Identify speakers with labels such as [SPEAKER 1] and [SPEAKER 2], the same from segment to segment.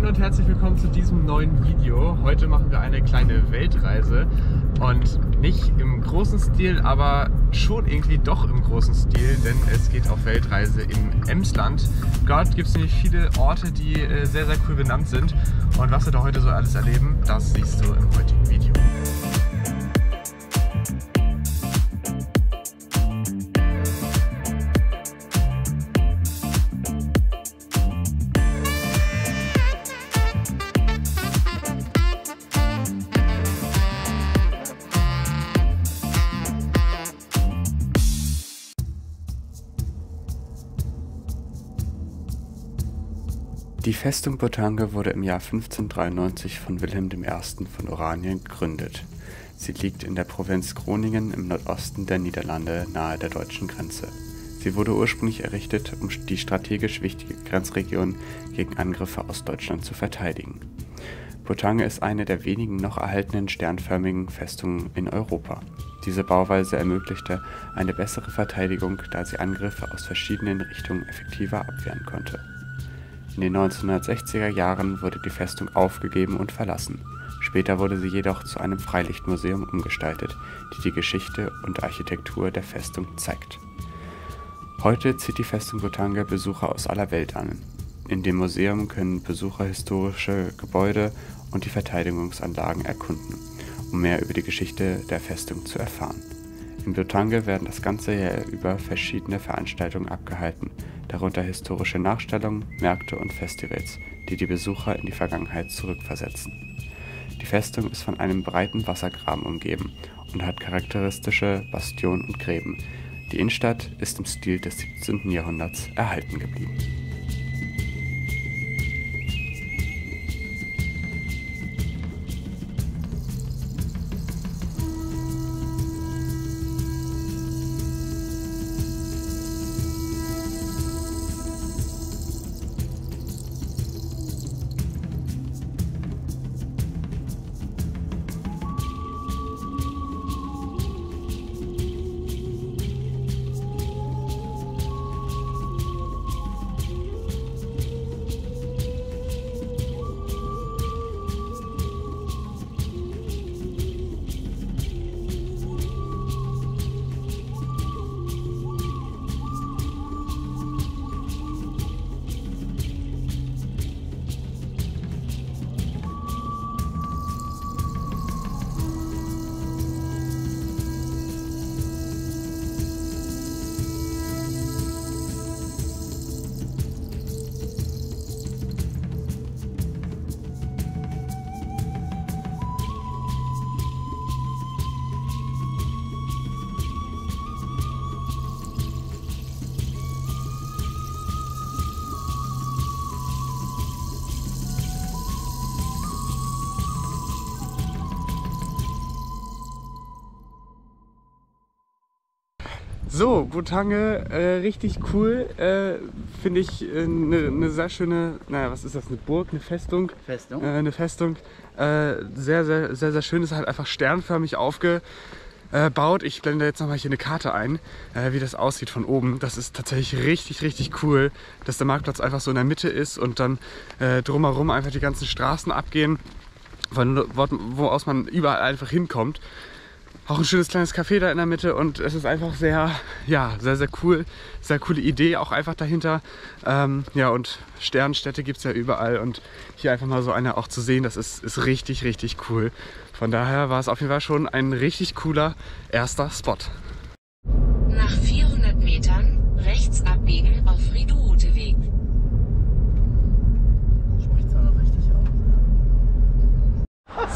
[SPEAKER 1] Moin und herzlich willkommen zu diesem neuen Video. Heute machen wir eine kleine Weltreise und nicht im großen Stil, aber schon irgendwie doch im großen Stil, denn es geht auf Weltreise im Emsland. Dort gibt es nämlich viele Orte, die äh, sehr, sehr cool benannt sind und was wir da heute so alles erleben, das siehst du im heutigen Video.
[SPEAKER 2] Die Festung Botange wurde im Jahr 1593 von Wilhelm I. von Oranien gegründet. Sie liegt in der Provinz Groningen im Nordosten der Niederlande nahe der deutschen Grenze. Sie wurde ursprünglich errichtet, um die strategisch wichtige Grenzregion gegen Angriffe aus Deutschland zu verteidigen. Botange ist eine der wenigen noch erhaltenen sternförmigen Festungen in Europa. Diese Bauweise ermöglichte eine bessere Verteidigung, da sie Angriffe aus verschiedenen Richtungen effektiver abwehren konnte. In den 1960er Jahren wurde die Festung aufgegeben und verlassen. Später wurde sie jedoch zu einem Freilichtmuseum umgestaltet, die die Geschichte und Architektur der Festung zeigt. Heute zieht die Festung Botange Besucher aus aller Welt an. In dem Museum können Besucher historische Gebäude und die Verteidigungsanlagen erkunden, um mehr über die Geschichte der Festung zu erfahren. In Botange werden das ganze Jahr über verschiedene Veranstaltungen abgehalten, darunter historische Nachstellungen, Märkte und Festivals, die die Besucher in die Vergangenheit zurückversetzen. Die Festung ist von einem breiten Wassergraben umgeben und hat charakteristische Bastionen und Gräben. Die Innenstadt ist im Stil des 17. Jahrhunderts erhalten geblieben.
[SPEAKER 1] So, Botange, äh, richtig cool. Äh, Finde ich eine äh, ne sehr schöne, naja, was ist das, eine Burg, eine Festung?
[SPEAKER 3] Festung.
[SPEAKER 1] Äh, eine Festung. Äh, sehr, sehr, sehr, sehr schön. Ist halt einfach sternförmig aufgebaut. Ich blende jetzt nochmal hier eine Karte ein, äh, wie das aussieht von oben. Das ist tatsächlich richtig, richtig cool, dass der Marktplatz einfach so in der Mitte ist und dann drumherum einfach die ganzen Straßen abgehen, von wo aus man überall einfach hinkommt auch ein schönes kleines Café da in der Mitte und es ist einfach sehr, ja, sehr, sehr cool. Sehr coole Idee auch einfach dahinter. Ähm, ja, und Sternstädte gibt es ja überall und hier einfach mal so eine auch zu sehen, das ist, ist richtig, richtig cool. Von daher war es auf jeden Fall schon ein richtig cooler erster Spot.
[SPEAKER 4] Nach 400 Metern rechts abbiegen auf Friedrute-Weg.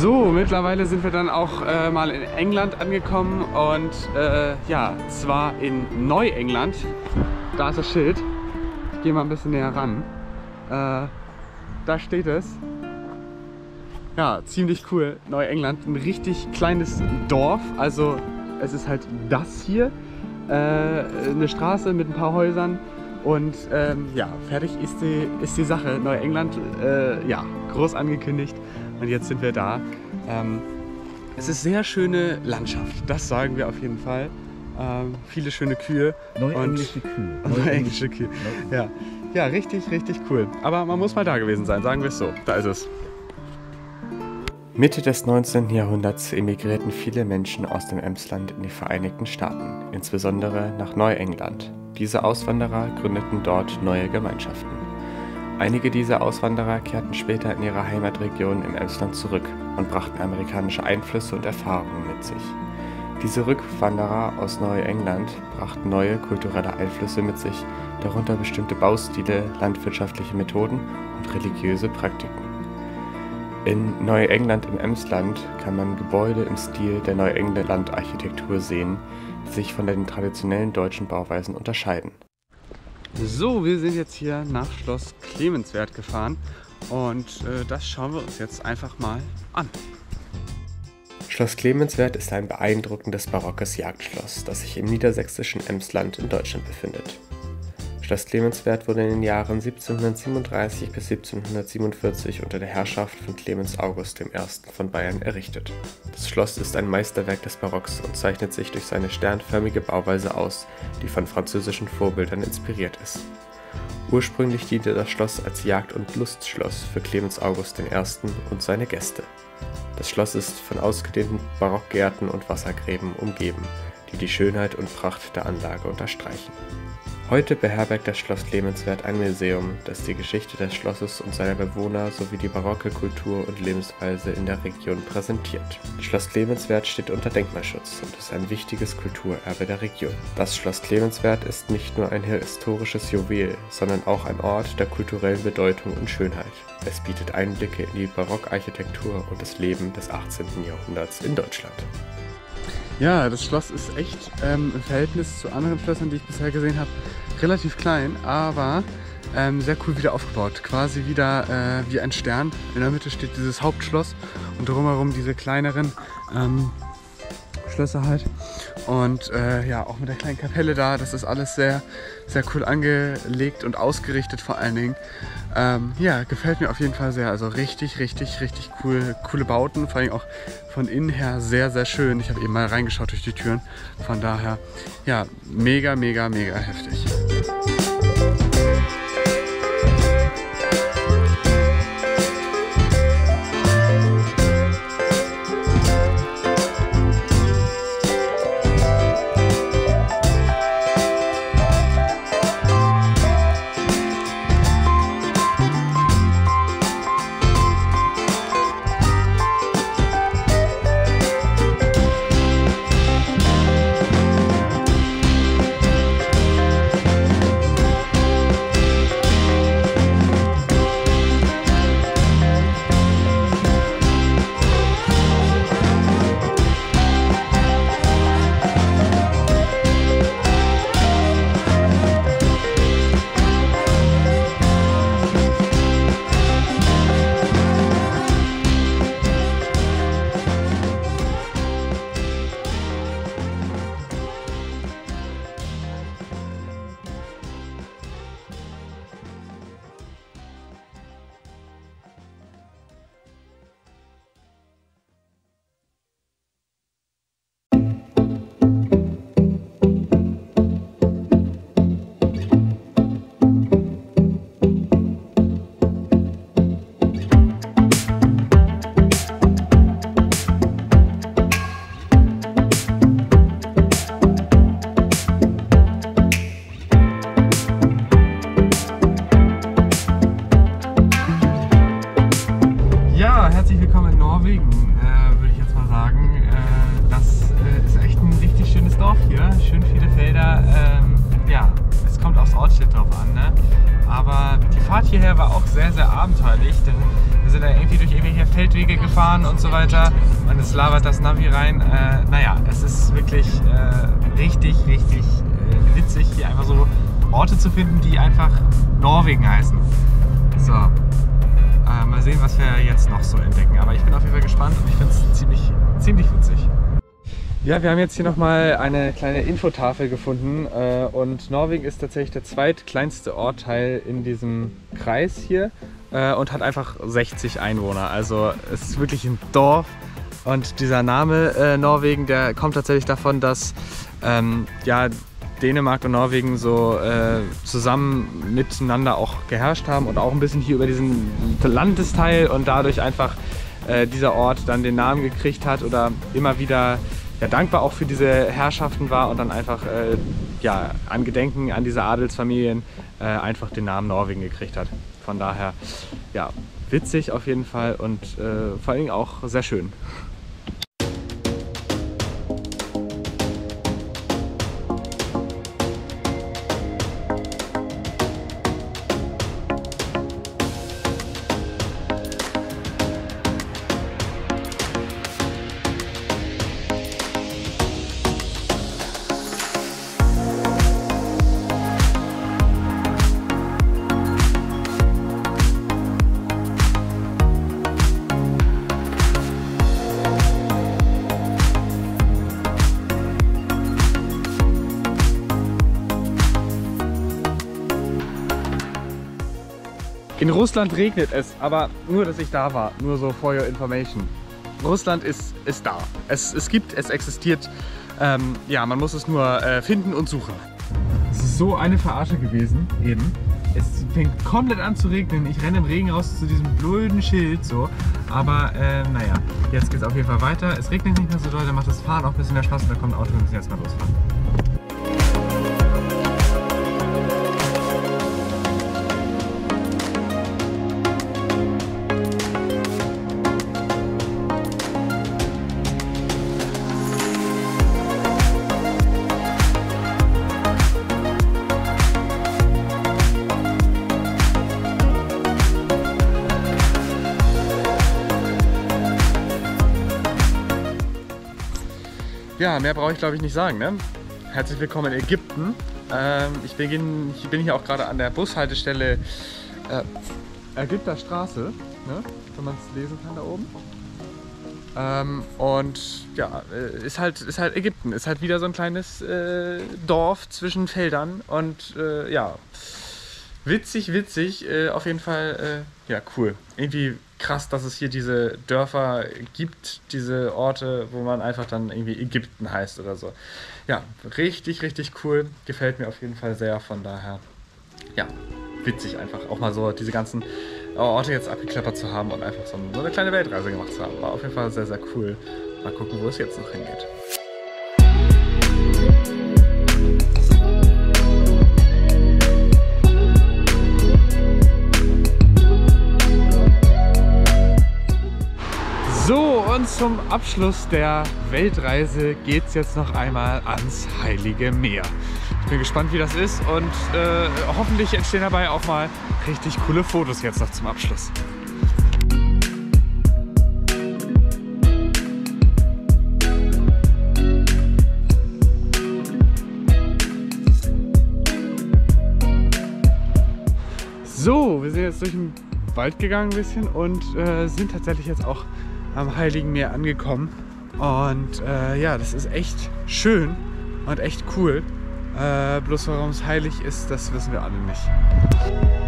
[SPEAKER 1] So, mittlerweile sind wir dann auch äh, mal in England angekommen und äh, ja, zwar in Neuengland. Da ist das Schild. Ich gehe mal ein bisschen näher ran. Äh, da steht es. Ja, ziemlich cool. Neuengland, ein richtig kleines Dorf. Also es ist halt das hier. Äh, eine Straße mit ein paar Häusern. Und ähm, ja, fertig ist die, ist die Sache. Neuengland, äh, ja, groß angekündigt. Und jetzt sind wir da. Ähm, es ist sehr schöne Landschaft, das sagen wir auf jeden Fall. Ähm, viele schöne Kühe.
[SPEAKER 3] Neue englische Kühe.
[SPEAKER 1] Neue englische Kühe. Ja. ja, richtig, richtig cool. Aber man muss mal da gewesen sein, sagen wir es so. Da ist es.
[SPEAKER 2] Mitte des 19. Jahrhunderts emigrierten viele Menschen aus dem Emsland in die Vereinigten Staaten, insbesondere nach Neuengland. Diese Auswanderer gründeten dort neue Gemeinschaften. Einige dieser Auswanderer kehrten später in ihre Heimatregion im Emsland zurück und brachten amerikanische Einflüsse und Erfahrungen mit sich. Diese Rückwanderer aus Neuengland brachten neue kulturelle Einflüsse mit sich, darunter bestimmte Baustile, landwirtschaftliche Methoden und religiöse Praktiken. In Neuengland im Emsland kann man Gebäude im Stil der Neuengland-Architektur sehen, die sich von den traditionellen deutschen Bauweisen unterscheiden.
[SPEAKER 1] So, wir sind jetzt hier nach Schloss Clemenswert gefahren und äh, das schauen wir uns jetzt einfach mal an.
[SPEAKER 2] Schloss Clemenswert ist ein beeindruckendes barockes Jagdschloss, das sich im niedersächsischen Emsland in Deutschland befindet. Schloss Clemenswert wurde in den Jahren 1737 bis 1747 unter der Herrschaft von Clemens August I. von Bayern errichtet. Das Schloss ist ein Meisterwerk des Barocks und zeichnet sich durch seine sternförmige Bauweise aus, die von französischen Vorbildern inspiriert ist. Ursprünglich diente das Schloss als Jagd- und Lustschloss für Clemens August I. und seine Gäste. Das Schloss ist von ausgedehnten Barockgärten und Wassergräben umgeben, die die Schönheit und Pracht der Anlage unterstreichen. Heute beherbergt das Schloss Clemenswert ein Museum, das die Geschichte des Schlosses und seiner Bewohner sowie die barocke Kultur und Lebensweise in der Region präsentiert. Schloss Clemenswert steht unter Denkmalschutz und ist ein wichtiges Kulturerbe der Region. Das Schloss Clemenswert ist nicht nur ein historisches Juwel, sondern auch ein Ort der kulturellen Bedeutung und Schönheit. Es bietet Einblicke in die Barockarchitektur und das Leben des 18. Jahrhunderts in Deutschland.
[SPEAKER 1] Ja, das Schloss ist echt ähm, im Verhältnis zu anderen Schlössern, die ich bisher gesehen habe, relativ klein, aber ähm, sehr cool wieder aufgebaut. Quasi wieder äh, wie ein Stern. In der Mitte steht dieses Hauptschloss und drumherum diese kleineren ähm, Schlösser halt. Und äh, ja, auch mit der kleinen Kapelle da, das ist alles sehr, sehr cool angelegt und ausgerichtet vor allen Dingen. Ähm, ja, gefällt mir auf jeden Fall sehr. Also richtig, richtig, richtig cool, coole Bauten. Vor allem auch von innen her sehr, sehr schön. Ich habe eben mal reingeschaut durch die Türen. Von daher, ja, mega, mega, mega heftig. Herzlich willkommen in Norwegen, äh, würde ich jetzt mal sagen. Äh, das äh, ist echt ein richtig schönes Dorf hier, schön viele Felder. Ähm, ja, es kommt aufs Ortsschild drauf an, ne? Aber die Fahrt hierher war auch sehr, sehr abenteuerlich, denn wir sind da irgendwie durch irgendwelche Feldwege gefahren und so weiter und es labert das Navi rein. Äh, naja, es ist wirklich äh, richtig, richtig äh, witzig, hier einfach so Orte zu finden, die einfach Norwegen heißen. So, sehen, was wir jetzt noch so entdecken. Aber ich bin auf jeden Fall gespannt und ich finde es ziemlich, ziemlich witzig. Ja, wir haben jetzt hier nochmal eine kleine Infotafel gefunden äh, und Norwegen ist tatsächlich der zweitkleinste Ortteil in diesem Kreis hier äh, und hat einfach 60 Einwohner. Also es ist wirklich ein Dorf und dieser Name äh, Norwegen, der kommt tatsächlich davon, dass ähm, ja, Dänemark und Norwegen so äh, zusammen miteinander auch geherrscht haben und auch ein bisschen hier über diesen Landesteil und dadurch einfach äh, dieser Ort dann den Namen gekriegt hat oder immer wieder ja, dankbar auch für diese Herrschaften war und dann einfach äh, ja, an Gedenken an diese Adelsfamilien äh, einfach den Namen Norwegen gekriegt hat. Von daher, ja, witzig auf jeden Fall und äh, vor allen Dingen auch sehr schön. In Russland regnet es, aber nur, dass ich da war. Nur so for your information. Russland ist, ist da. Es, es gibt, es existiert. Ähm, ja, man muss es nur äh, finden und suchen. Es ist so eine Verarsche gewesen, eben. Es fängt komplett an zu regnen. Ich renne im Regen raus zu diesem blöden Schild so. Aber äh, naja, jetzt geht es auf jeden Fall weiter. Es regnet nicht mehr so doll, dann macht das Fahren auch ein bisschen mehr Spaß und dann kommt ein Auto und wir müssen jetzt mal losfahren. Ja, mehr brauche ich glaube ich nicht sagen. Ne? Herzlich willkommen in Ägypten. Ähm, ich, bin, ich bin hier auch gerade an der Bushaltestelle äh, Ägypter Straße, ne? wenn man es lesen kann da oben. Ähm, und ja, äh, ist halt, ist halt Ägypten, ist halt wieder so ein kleines äh, Dorf zwischen Feldern und äh, ja, witzig, witzig, äh, auf jeden Fall, äh, ja, cool. Irgendwie krass, dass es hier diese Dörfer gibt, diese Orte, wo man einfach dann irgendwie Ägypten heißt oder so. Ja, richtig, richtig cool. Gefällt mir auf jeden Fall sehr. Von daher, ja, witzig einfach auch mal so diese ganzen Orte jetzt abgeklappert zu haben und einfach so eine kleine Weltreise gemacht zu haben. War auf jeden Fall sehr, sehr cool. Mal gucken, wo es jetzt noch hingeht. So, und zum Abschluss der Weltreise geht es jetzt noch einmal ans Heilige Meer. Ich bin gespannt, wie das ist und äh, hoffentlich entstehen dabei auch mal richtig coole Fotos jetzt noch zum Abschluss. So, wir sind jetzt durch den Wald gegangen ein bisschen und äh, sind tatsächlich jetzt auch am Heiligen Meer angekommen. Und äh, ja, das ist echt schön und echt cool. Äh, bloß warum es heilig ist, das wissen wir alle nicht.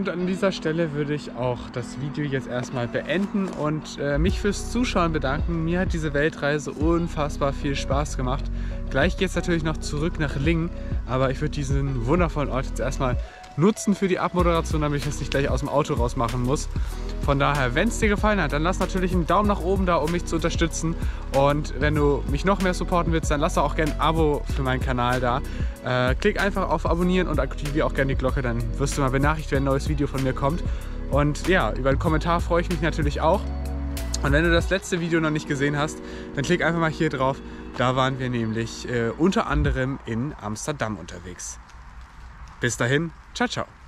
[SPEAKER 1] Und an dieser Stelle würde ich auch das Video jetzt erstmal beenden und äh, mich fürs Zuschauen bedanken. Mir hat diese Weltreise unfassbar viel Spaß gemacht. Gleich geht es natürlich noch zurück nach Lingen, aber ich würde diesen wundervollen Ort jetzt erstmal nutzen für die Abmoderation, damit ich das nicht gleich aus dem Auto raus machen muss. Von daher, wenn es dir gefallen hat, dann lass natürlich einen Daumen nach oben da, um mich zu unterstützen. Und wenn du mich noch mehr supporten willst, dann lass auch gerne ein Abo für meinen Kanal da. Äh, klick einfach auf Abonnieren und aktiviere auch gerne die Glocke, dann wirst du mal benachrichtigt, wenn ein neues Video von mir kommt. Und ja, über einen Kommentar freue ich mich natürlich auch. Und wenn du das letzte Video noch nicht gesehen hast, dann klick einfach mal hier drauf. Da waren wir nämlich äh, unter anderem in Amsterdam unterwegs. Bis dahin, ciao, ciao.